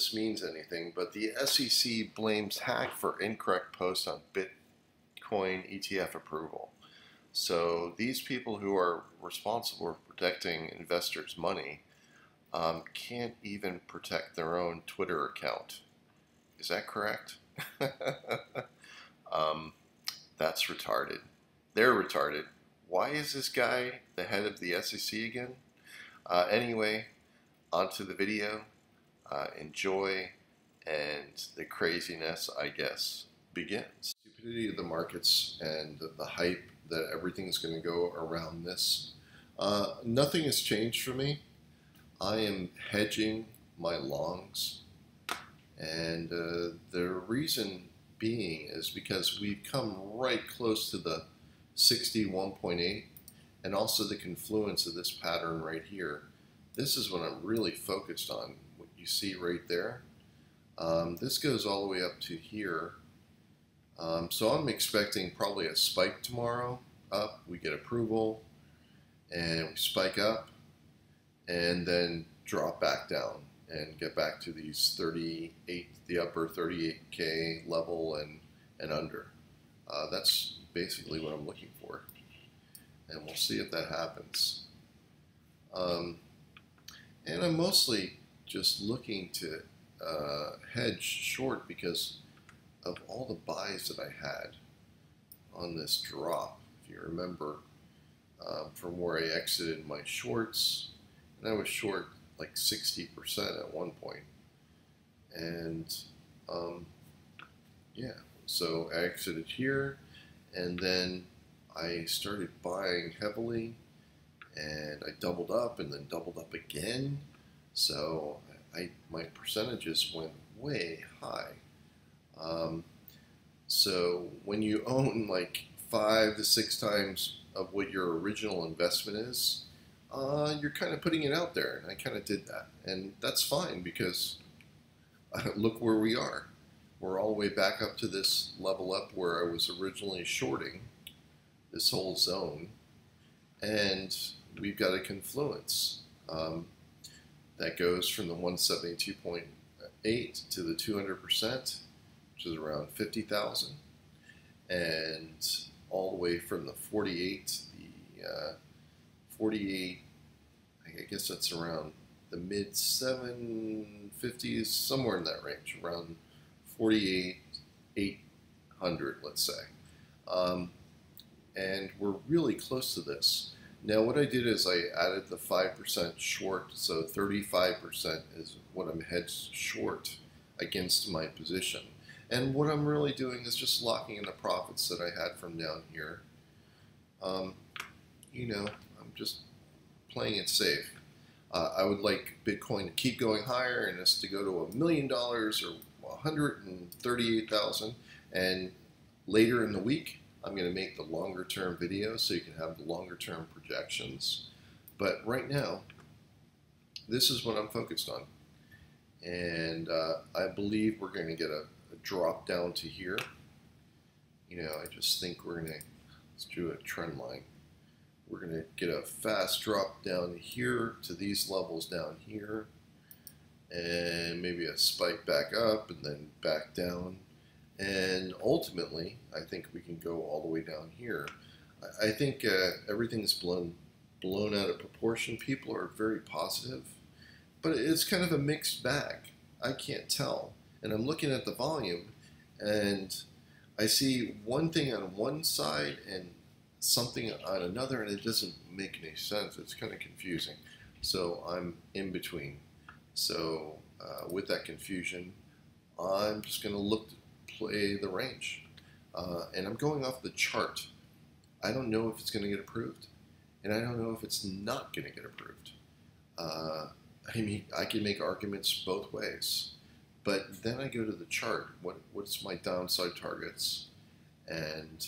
this means anything, but the SEC blames hack for incorrect post on Bitcoin ETF approval. So these people who are responsible for protecting investors' money um, can't even protect their own Twitter account. Is that correct? um, that's retarded. They're retarded. Why is this guy the head of the SEC again? Uh, anyway, onto the video. Uh, enjoy, and the craziness, I guess, begins. Stupidity of the markets and the hype that everything's going to go around this. Uh, nothing has changed for me. I am hedging my longs, and uh, the reason being is because we've come right close to the 61.8 and also the confluence of this pattern right here. This is what I'm really focused on, you see right there. Um, this goes all the way up to here. Um, so I'm expecting probably a spike tomorrow up, we get approval, and we spike up, and then drop back down and get back to these 38, the upper 38K level and, and under. Uh, that's basically what I'm looking for. And we'll see if that happens. Um, and I'm mostly just looking to uh, hedge short because of all the buys that I had on this drop. If you remember um, from where I exited my shorts, and I was short like 60% at one point. And um, yeah, so I exited here and then I started buying heavily and I doubled up and then doubled up again. So I my percentages went way high. Um, so when you own like five to six times of what your original investment is, uh, you're kind of putting it out there. And I kind of did that. And that's fine because look where we are. We're all the way back up to this level up where I was originally shorting this whole zone. And we've got a confluence um, that goes from the 172.8 to the 200%, which is around 50,000. And all the way from the 48, the uh, 48, I guess that's around the mid 750s, somewhere in that range, around 48, 800, let's say. Um, and we're really close to this. Now, what I did is I added the 5% short, so 35% is what I'm hedged short against my position. And what I'm really doing is just locking in the profits that I had from down here. Um, you know, I'm just playing it safe. Uh, I would like Bitcoin to keep going higher and us to go to a million dollars or 138,000. And later in the week, I'm going to make the longer term video so you can have the longer term projections. But right now, this is what I'm focused on. And uh, I believe we're going to get a drop down to here. You know, I just think we're going to, let's do a trend line. We're going to get a fast drop down here to these levels down here. And maybe a spike back up and then back down. And ultimately, I think we can go all the way down here. I think uh, everything's blown blown out of proportion. People are very positive, but it's kind of a mixed bag. I can't tell and I'm looking at the volume and I see one thing on one side and something on another and it doesn't make any sense. It's kind of confusing. So I'm in between. So uh, with that confusion, I'm just going to look play the range. Uh, and I'm going off the chart. I don't know if it's going to get approved, and I don't know if it's not going to get approved. Uh, I mean, I can make arguments both ways. But then I go to the chart. What what's my downside targets? And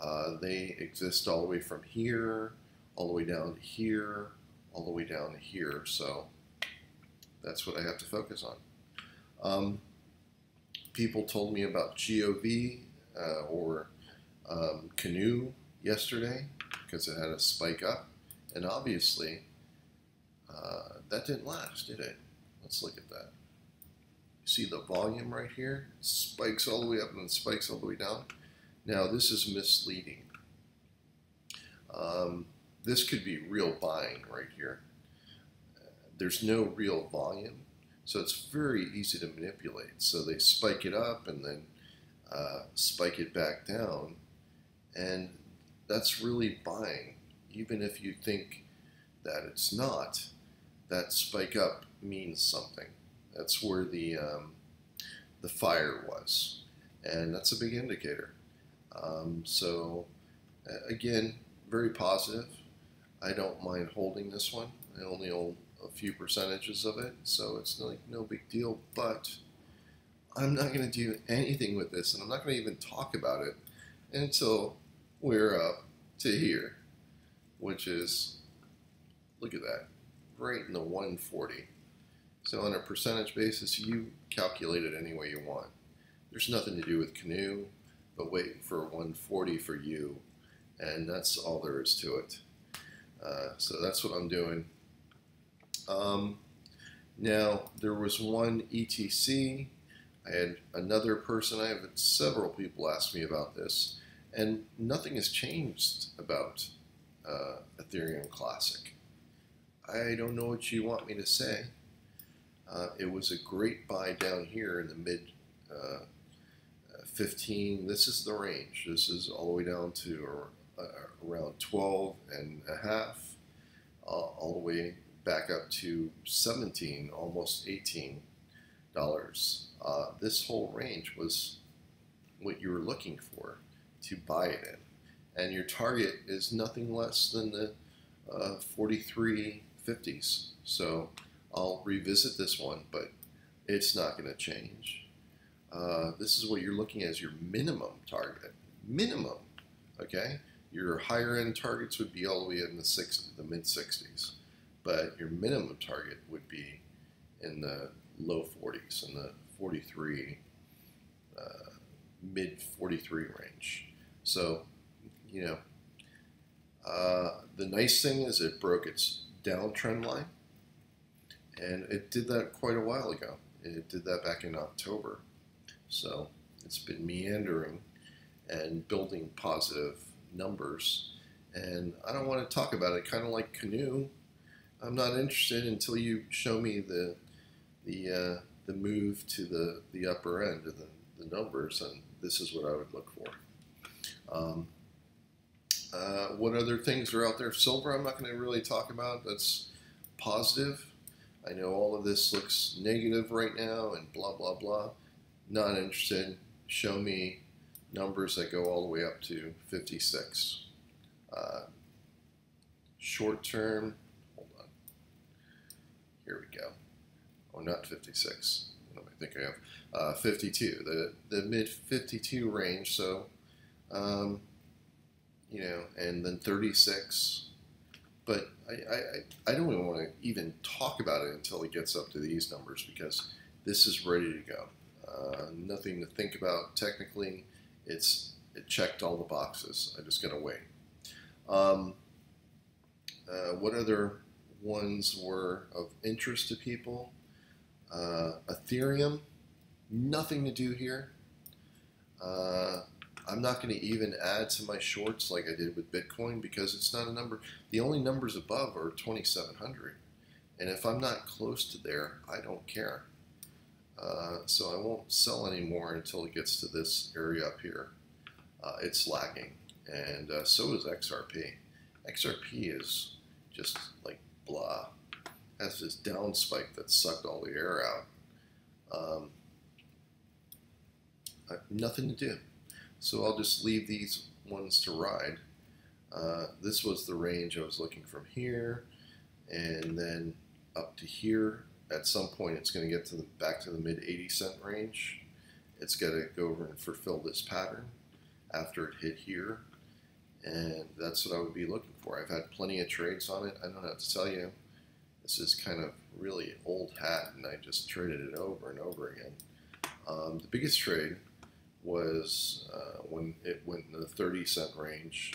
uh, they exist all the way from here, all the way down to here, all the way down to here. So that's what I have to focus on. Um, people told me about GOV uh, or um, Canoo yesterday because it had a spike up. And obviously, uh, that didn't last, did it? Let's look at that. see the volume right here? Spikes all the way up and then spikes all the way down. Now this is misleading. Um, this could be real buying right here. There's no real volume, so it's very easy to manipulate. So they spike it up and then uh, spike it back down, and that's really buying. Even if you think that it's not, that spike up means something. That's where the um, the fire was, and that's a big indicator. Um, so again, very positive. I don't mind holding this one. I only own a few percentages of it, so it's like no big deal. But I'm not going to do anything with this, and I'm not going to even talk about it until we're up to here, which is look at that, right in the 140. So on a percentage basis, you calculate it any way you want. There's nothing to do with Canoo, but waiting for 140 for you, and that's all there is to it. Uh, so that's what I'm doing. Um, now, there was one ETC. I had another person, I have had several people ask me about this, and nothing has changed about uh, Ethereum Classic. I don't know what you want me to say. Uh, it was a great buy down here in the mid uh, 15. This is the range. This is all the way down to uh, around 12 and a half, uh, all the way back up to 17, almost 18 dollars. Uh, this whole range was what you were looking for to buy it in, and your target is nothing less than the uh, 43.50s. So I'll revisit this one, but it's not going to change. Uh, this is what you're looking at as your minimum target. Minimum, okay? Your higher end targets would be all the way in the 60, the mid 60s, but your minimum target would be in the low 40s, in the 43, uh, mid 43 range. So, you know, uh, the nice thing is it broke its downtrend line and it did that quite a while ago. It did that back in October. So it's been meandering and building positive numbers. And I don't want to talk about it, kind of like Canoo. I'm not interested until you show me the the uh, the move to the the upper end of the, the numbers, and this is what I would look for. Um, uh, what other things are out there? Silver, I'm not going to really talk about. That's positive. I know all of this looks negative right now and blah, blah, blah. Not interested. Show me numbers that go all the way up to 56. Uh, short term. Here we go. Oh, not 56. What do I think I have? Uh, 52. The, the mid 52 range. So, um, you know, and then 36 but I, I, I don't even want to even talk about it until it gets up to these numbers because this is ready to go. Uh, nothing to think about technically. It's it checked all the boxes. I just got to wait. Um, uh, what other ones were of interest to people? Uh, Ethereum, nothing to do here. Uh, I'm not going to even add to my shorts like I did with Bitcoin because it's not a number. The only numbers above are 2,700. And if I'm not close to there, I don't care. Uh, so I won't sell anymore until it gets to this area up here. Uh, it's lagging. And uh, so is XRP. XRP is just like blah. Has this down spike that sucked all the air out. Um, nothing to do. So I'll just leave these ones to ride. Uh, this was the range I was looking from here and then up to here. At some point it's going to get to the back to the mid 80 cent range. It's got to go over and fulfill this pattern after it hit here. And that's what I would be looking for. I've had plenty of trades on it. I don't have to tell you. This is kind of really old hat and I just traded it over and over again. Um, the biggest trade was uh, when it went in the 30 cent range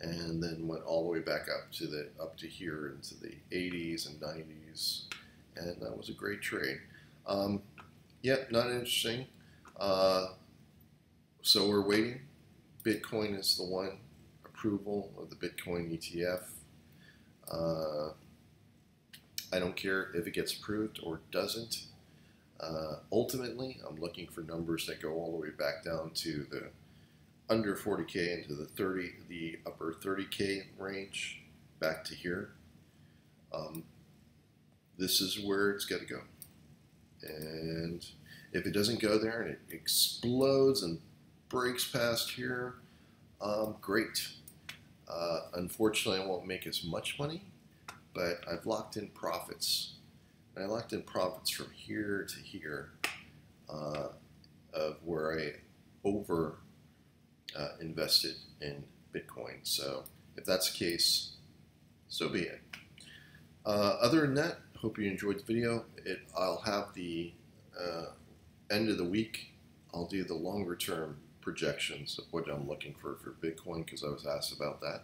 and then went all the way back up to the up to here into the 80s and 90s and that was a great trade um, Yep, not interesting. Uh, so we're waiting. Bitcoin is the one approval of the Bitcoin ETF. Uh, I don't care if it gets approved or doesn't. Uh, ultimately, I'm looking for numbers that go all the way back down to the under 40k into the 30, the upper 30k range, back to here. Um, this is where it's got to go. And if it doesn't go there and it explodes and breaks past here, um, great. Uh, unfortunately, I won't make as much money, but I've locked in profits. And I locked in profits from here to here uh, of where I over uh, invested in Bitcoin. So if that's the case, so be it. Uh, other than that, hope you enjoyed the video. It, I'll have the uh, end of the week, I'll do the longer term projections of what I'm looking for for Bitcoin because I was asked about that.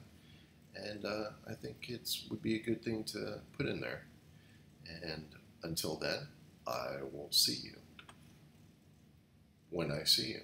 And uh, I think it would be a good thing to put in there. And until then, I will see you when I see you.